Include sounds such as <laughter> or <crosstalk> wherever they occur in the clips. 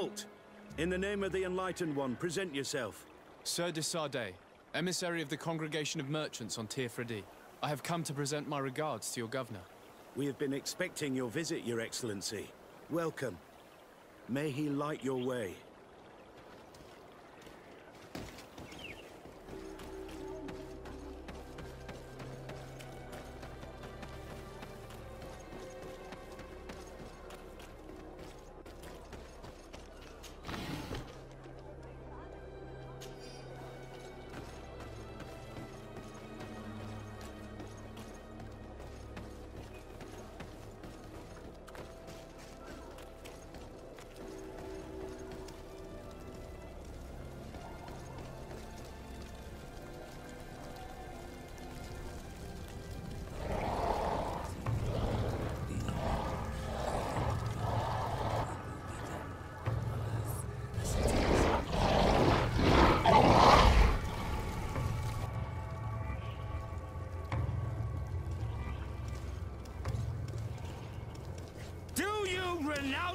Halt! In the name of the Enlightened One, present yourself. Sir de Sardet, emissary of the Congregation of Merchants on Teer Fradee. I have come to present my regards to your governor. We have been expecting your visit, Your Excellency. Welcome. May he light your way.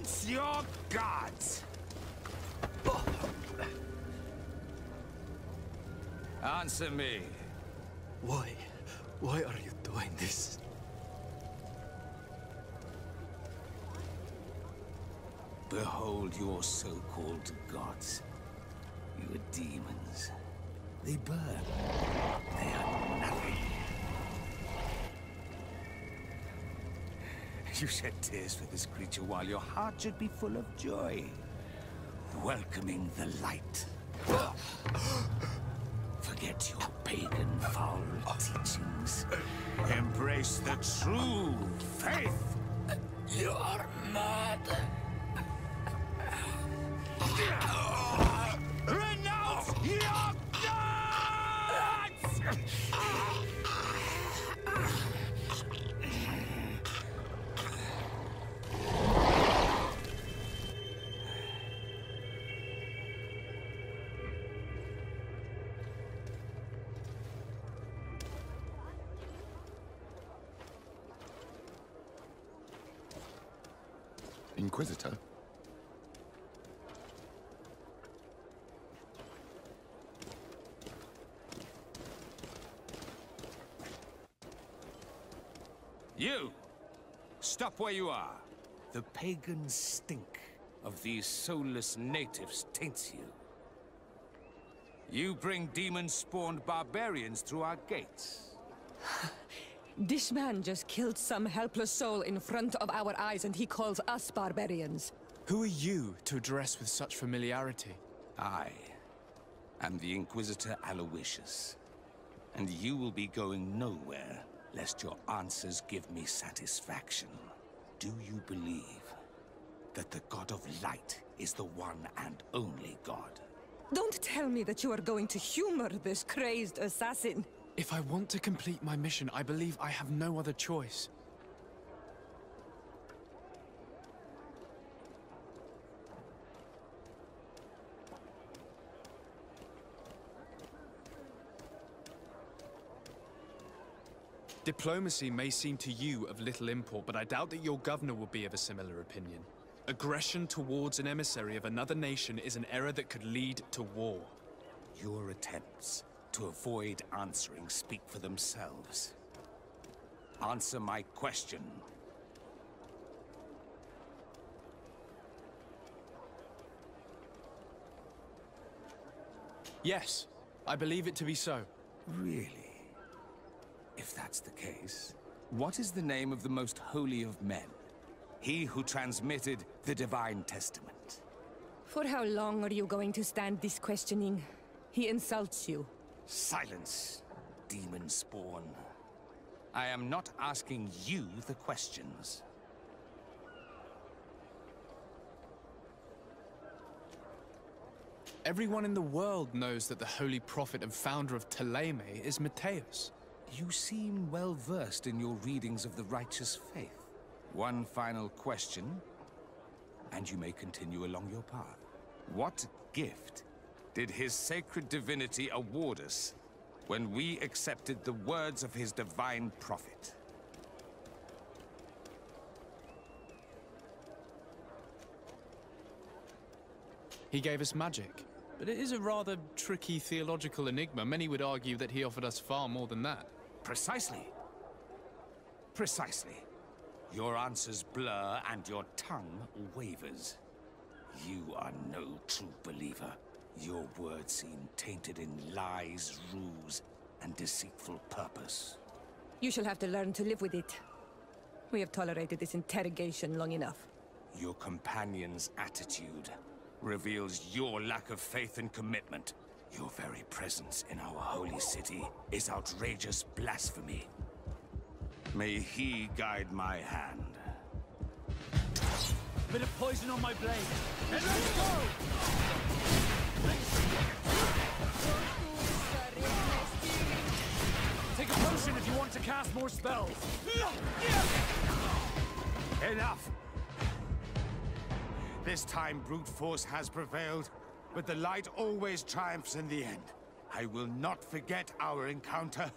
Renounce your gods? Answer me. Why? Why are you doing this? Behold your so-called gods. You are demons. They burn. They are nothing. <laughs> You shed tears for this creature while your heart should be full of joy. Welcoming the light. <gasps> Forget your pagan foul teachings. Embrace the true faith. You are mad. Inquisitor? You! Stop where you are. The pagan stink of these soulless natives taints you. You bring demon-spawned barbarians through our gates. <laughs> This man just killed some helpless soul in front of our eyes and he calls us barbarians. Who are you to address with such familiarity? I am the Inquisitor Aloysius, and you will be going nowhere lest your answers give me satisfaction. Do you believe that the God of Light is the one and only God? Don't tell me that you are going to humor this crazed assassin. If I want to complete my mission, I believe I have no other choice. Diplomacy may seem to you of little import, but I doubt that your governor will be of a similar opinion. Aggression towards an emissary of another nation is an error that could lead to war. Your attempts to avoid answering speak for themselves. Answer my question. Yes, I believe it to be so. Really? If that's the case, what is the name of the most holy of men? He who transmitted the Divine Testament. For how long are you going to stand this questioning? He insults you. Silence, demon spawn. I am not asking you the questions. Everyone in the world knows that the holy prophet and founder of Thélème is Matthias. You seem well versed in your readings of the righteous faith. One final question, and you may continue along your path. What gift did his sacred divinity award us when we accepted the words of his divine prophet? He gave us magic. But it is a rather tricky theological enigma. Many would argue that he offered us far more than that. Precisely. Precisely. Your answers blur and your tongue wavers. You are no true believer. Your words seem tainted in lies, ruse, and deceitful purpose. You shall have to learn to live with it. We have tolerated this interrogation long enough. Your companion's attitude reveals your lack of faith and commitment. Your very presence in our holy city is outrageous blasphemy. May he guide my hand. Bit of poison on my blade. And let's go! Take a potion if you want to cast more spells. Enough! This time brute force has prevailed, but the light always triumphs in the end. I will not forget our encounter,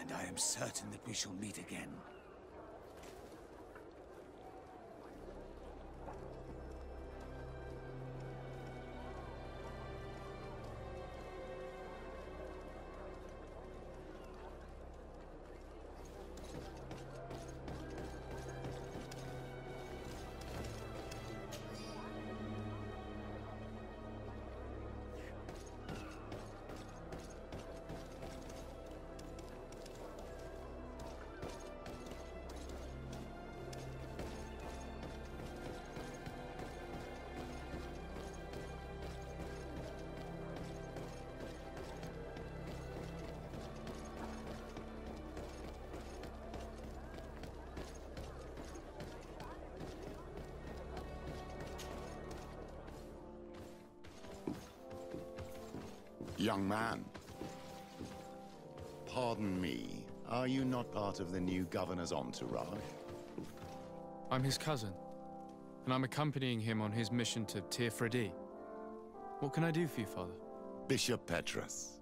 and I am certain that we shall meet again. Young man. Pardon me, are you not part of the new governor's entourage? I'm his cousin, and I'm accompanying him on his mission to Teer What can I do for you, Father? Bishop Petrus.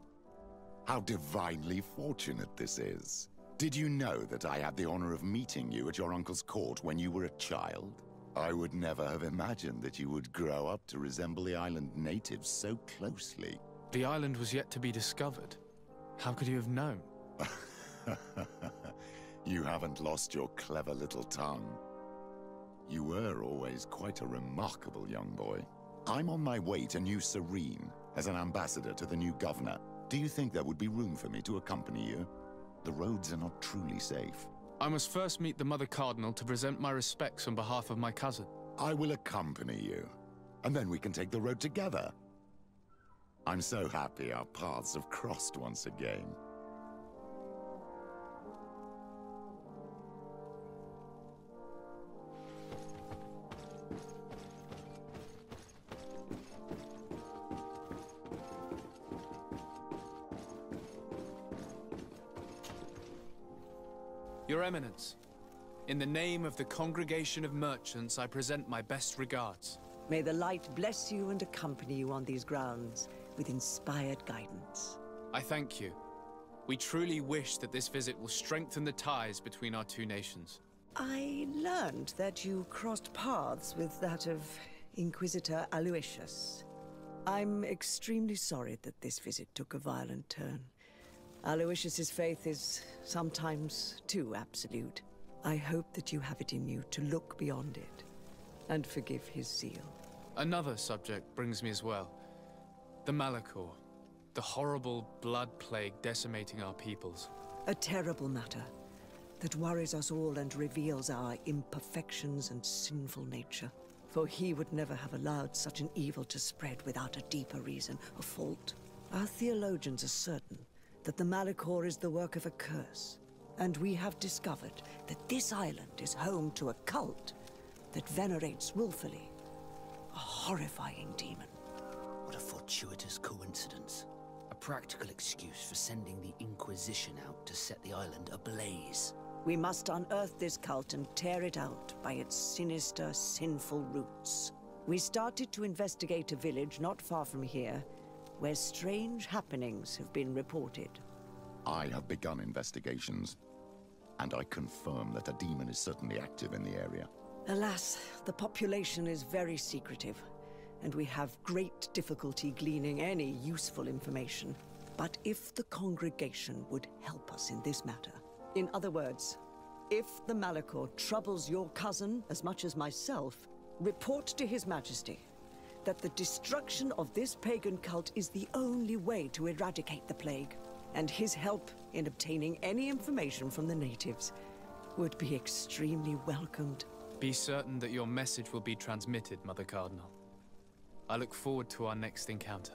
How divinely fortunate this is. Did you know that I had the honor of meeting you at your uncle's court when you were a child? I would never have imagined that you would grow up to resemble the island natives so closely. The island was yet to be discovered. How could you have known? <laughs> you haven't lost your clever little tongue. You were always quite a remarkable young boy. I'm on my way to New Serene as an ambassador to the new governor. Do you think there would be room for me to accompany you? The roads are not truly safe. I must first meet the Mother Cardinal to present my respects on behalf of my cousin. I will accompany you, and then we can take the road together. I'm so happy our paths have crossed once again. Your Eminence, in the name of the Congregation of Merchants, I present my best regards. May the light bless you and accompany you on these grounds with inspired guidance. I thank you. We truly wish that this visit will strengthen the ties between our two nations. I learned that you crossed paths with that of Inquisitor Aloysius. I'm extremely sorry that this visit took a violent turn. Aloysius's faith is sometimes too absolute. I hope that you have it in you to look beyond it and forgive his zeal. Another subject brings me as well. The Malichor. The horrible blood plague decimating our peoples. A terrible matter that worries us all and reveals our imperfections and sinful nature. For he would never have allowed such an evil to spread without a deeper reason, a fault. Our theologians are certain that the Malichor is the work of a curse. And we have discovered that this island is home to a cult that venerates willfully a horrifying demon. What a fortuitous coincidence. A practical excuse for sending the Inquisition out to set the island ablaze. We must unearth this cult and tear it out by its sinister, sinful roots. We started to investigate a village not far from here, where strange happenings have been reported. I have begun investigations, and I confirm that a demon is certainly active in the area. Alas, the population is very secretive. And we have great difficulty gleaning any useful information. But if the congregation would help us in this matter, in other words, if the Malichor troubles your cousin as much as myself, report to His Majesty that the destruction of this pagan cult is the only way to eradicate the plague, and his help in obtaining any information from the natives would be extremely welcomed. Be certain that your message will be transmitted, Mother Cardinal. I look forward to our next encounter.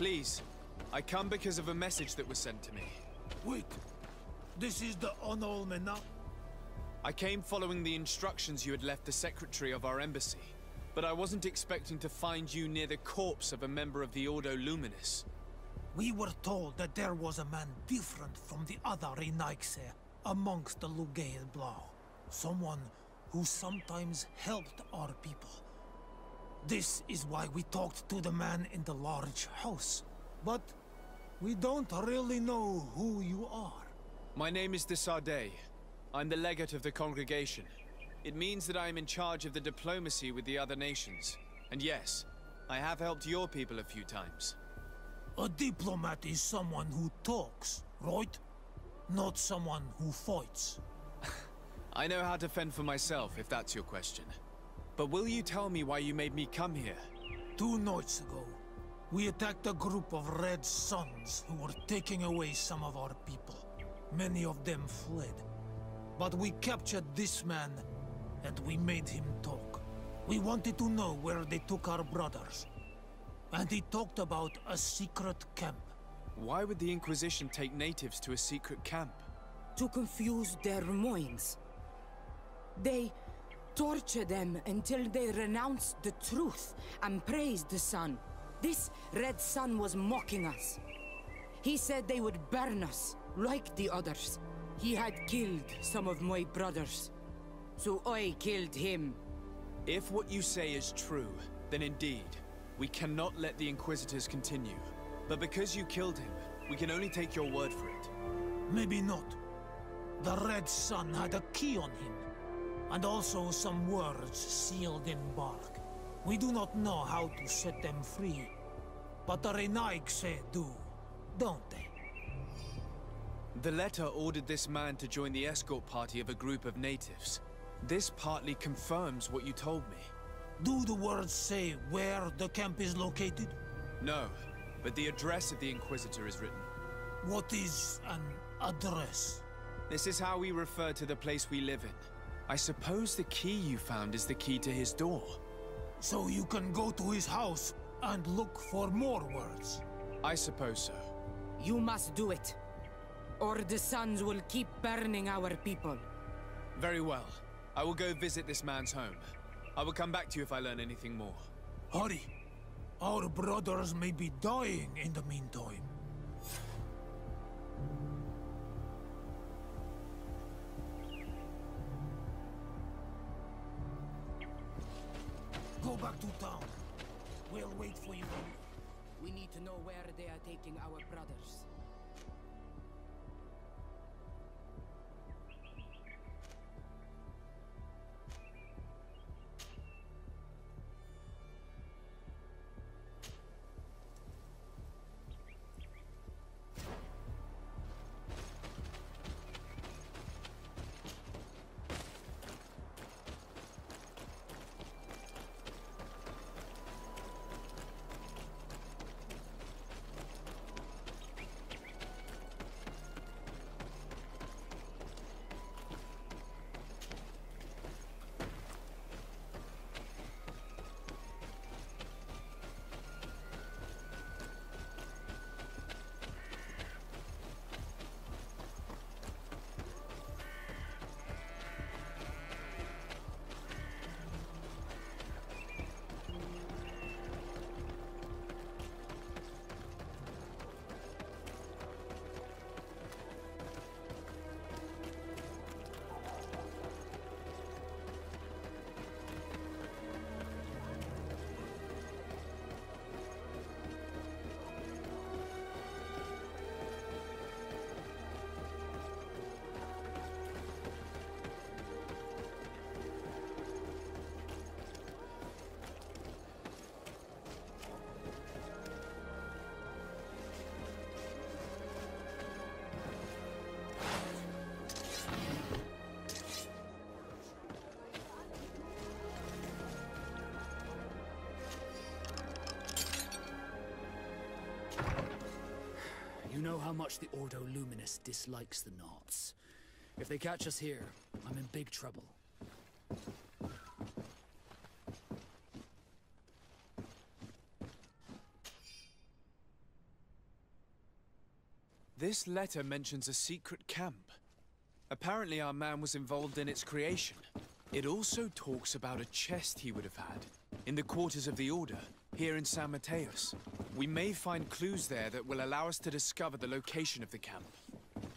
Please, I come because of a message that was sent to me. Wait. This is the Onolmena? I came following the instructions you had left the secretary of our embassy. But I wasn't expecting to find you near the corpse of a member of the Ordo Luminis. We were told that there was a man different from the other Renaigse amongst the Lugael Blau. Someone who sometimes helped our people. This is why we talked to the man in the large house. But we don't really know who you are. My name is de Sardet. I'm the legate of the congregation. It means that I am in charge of the diplomacy with the other nations. And yes, I have helped your people a few times. A diplomat is someone who talks, right? Not someone who fights. <laughs> I know how to fend for myself, if that's your question. But will you tell me why you made me come here? Two nights ago, we attacked a group of Red Suns who were taking away some of our people. Many of them fled. But we captured this man, and we made him talk. We wanted to know where they took our brothers. And he talked about a secret camp. Why would the Inquisition take natives to a secret camp? To confuse their minds. They torture them until they renounce the truth and praise the sun. This Red Sun was mocking us. He said they would burn us, like the others. He had killed some of my brothers. So I killed him. If what you say is true, then indeed, we cannot let the Inquisitors continue. But because you killed him, we can only take your word for it. Maybe not. The Red Sun had a key on him. And also some words sealed in bark. We do not know how to set them free. But the Renaigse do, don't they? The letter ordered this man to join the escort party of a group of natives. This partly confirms what you told me. Do the words say where the camp is located? No, but the address of the Inquisitor is written. What is an address? This is how we refer to the place we live in. I suppose the key you found is the key to his door. So you can go to his house and look for more words? I suppose so. You must do it. Or the suns will keep burning our people. Very well. I will go visit this man's home. I will come back to you if I learn anything more. Hurry. Our brothers may be dying in the meantime. To town. We'll wait for you. We need to know where they are taking our brothers. Know how much the Ordo Luminis dislikes the Nauts. If they catch us here, I'm in big trouble. This letter mentions a secret camp. Apparently our man was involved in its creation. It also talks about a chest he would have had, in the quarters of the Order, here in San Matheus. We may find clues there that will allow us to discover the location of the camp.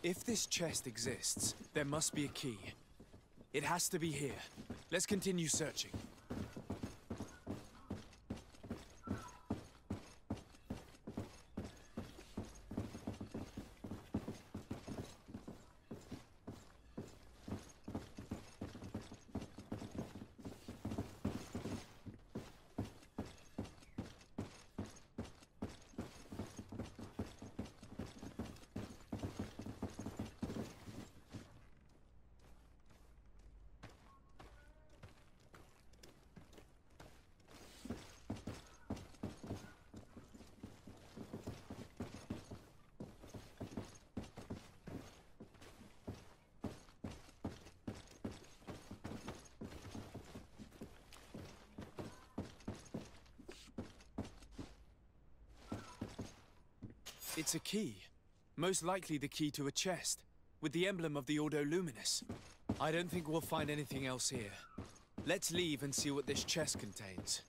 If this chest exists, there must be a key. It has to be here. Let's continue searching. It's a key. Most likely the key to a chest, with the emblem of the Ordo Luminis. I don't think we'll find anything else here. Let's leave and see what this chest contains.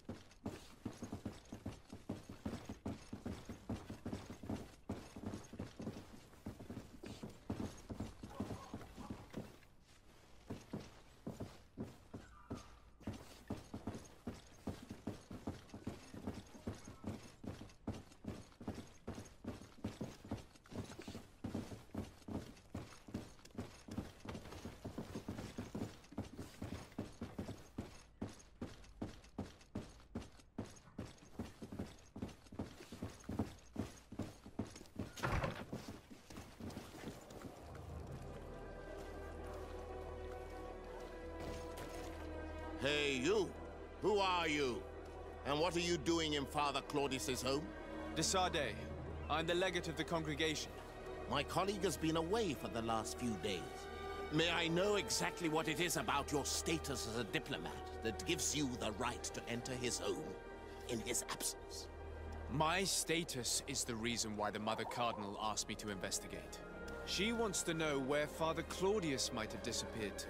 Hey, you! Who are you? And what are you doing in Father Claudius's home? De Sardet. I'm the legate of the congregation. My colleague has been away for the last few days. May I know exactly what it is about your status as a diplomat that gives you the right to enter his home in his absence? My status is the reason why the Mother Cardinal asked me to investigate. She wants to know where Father Claudius might have disappeared to.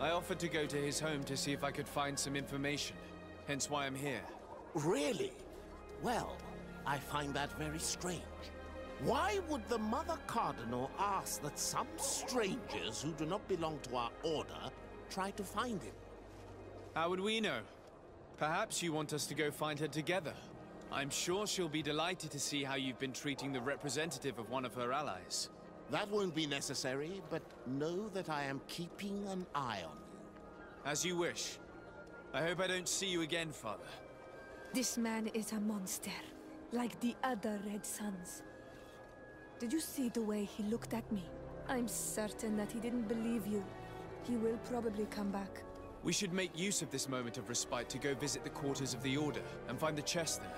I offered to go to his home to see if I could find some information. Hence why I'm here. Really? Well, I find that very strange. Why would the Mother Cardinal ask that some strangers who do not belong to our order try to find him? How would we know? Perhaps you want us to go find her together. I'm sure she'll be delighted to see how you've been treating the representative of one of her allies. That won't be necessary, but know that I am keeping an eye on you. As you wish. I hope I don't see you again, Father. This man is a monster, like the other Red Suns. Did you see the way he looked at me? I'm certain that he didn't believe you. He will probably come back. We should make use of this moment of respite to go visit the quarters of the Order and find the chest there.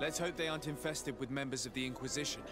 Let's hope they aren't infested with members of the Inquisition.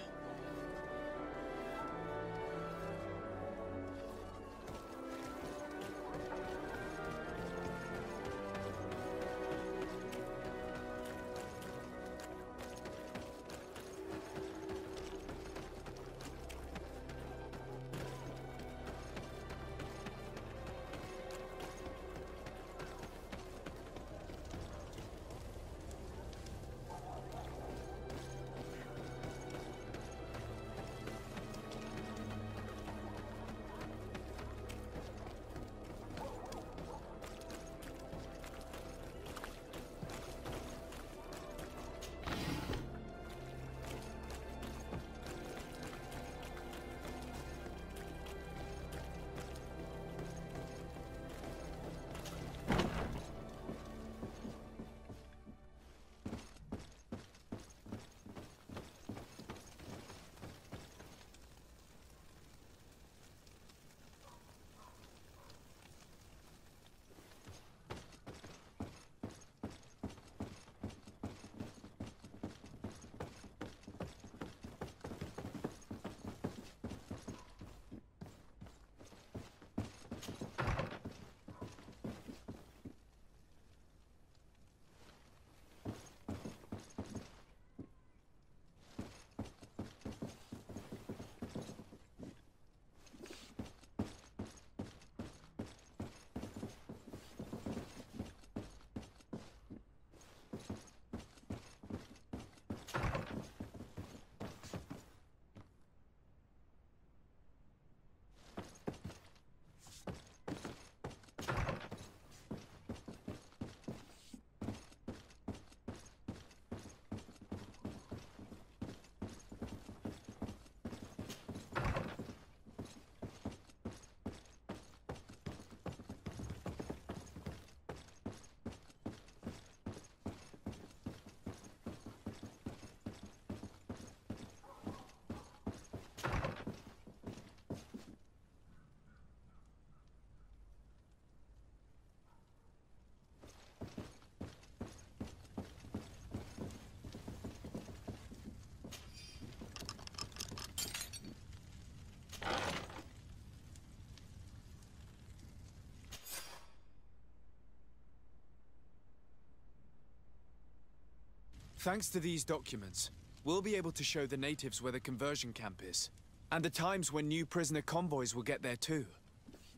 Thanks to these documents, we'll be able to show the natives where the conversion camp is. And the times when new prisoner convoys will get there too.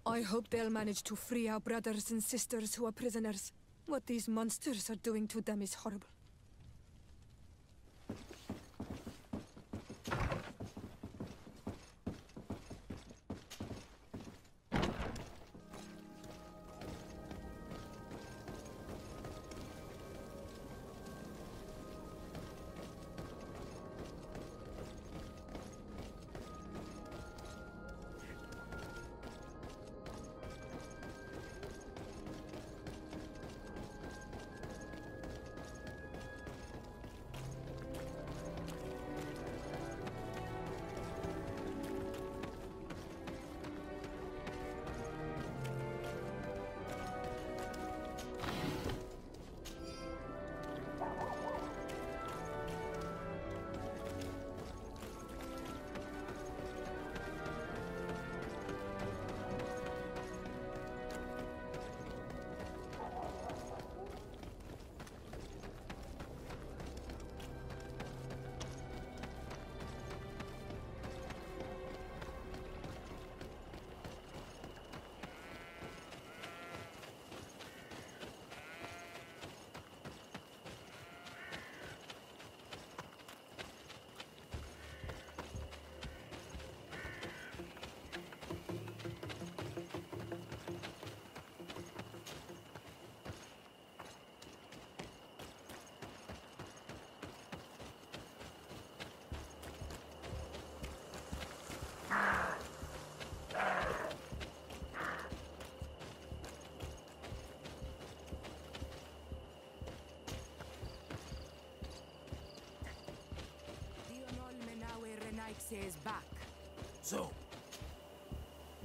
I hope they'll manage to free our brothers and sisters who are prisoners. What these monsters are doing to them is horrible.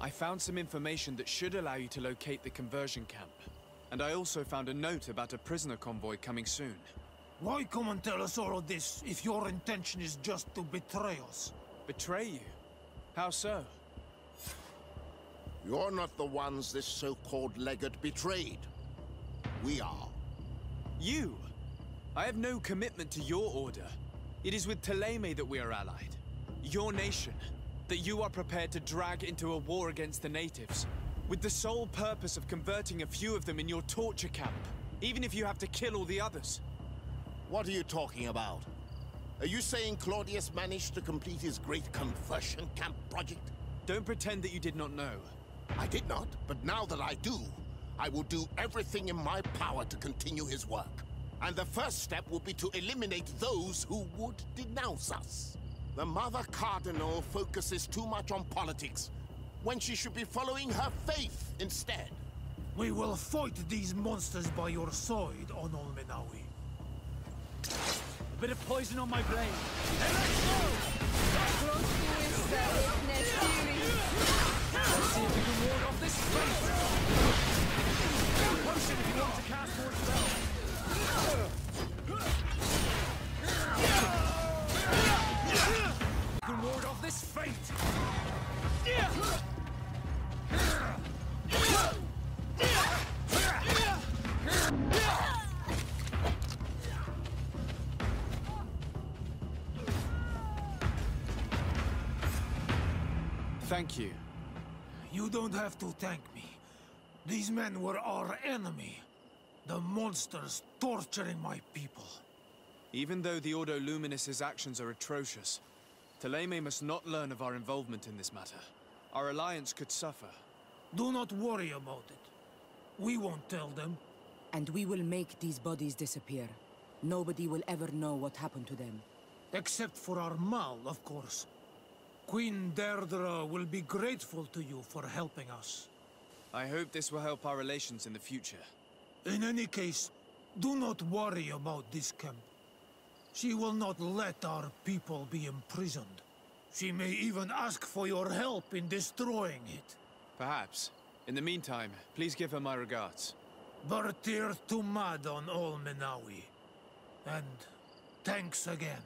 I found some information that should allow you to locate the conversion camp. And I also found a note about a prisoner convoy coming soon. Why come and tell us all of this if your intention is just to betray us? Betray you? How so? You're not the ones this so-called legate betrayed. We are. You? I have no commitment to your order. It is with Thélème that we are allied. Your nation, that you are prepared to drag into a war against the natives, with the sole purpose of converting a few of them in your torture camp, even if you have to kill all the others. What are you talking about? Are you saying Claudius managed to complete his great conversion camp project? Don't pretend that you did not know. I did not, but now that I do, I will do everything in my power to continue his work. And the first step will be to eliminate those who would denounce us. The Mother Cardinal focuses too much on politics, when she should be following her faith instead. We will fight these monsters by your side, Onol Menawi. A bit of poison on my blade. Hey, let's go! Let's see if we can ward off this fate! Potion if you want to cast more this fate! Thank you. You don't have to thank me. These men were our enemy. The monsters torturing my people. Even though the Ordo Luminis's actions are atrocious, Thélème must not learn of our involvement in this matter. Our alliance could suffer. Do not worry about it. We won't tell them. And we will make these bodies disappear. Nobody will ever know what happened to them. Except for our Mal, of course. Queen Deirdre will be grateful to you for helping us. I hope this will help our relations in the future. In any case, do not worry about this camp. She will not let our people be imprisoned. She may even ask for your help in destroying it. Perhaps. In the meantime, please give her my regards. Bertir Tumad on all Menawi. And thanks again.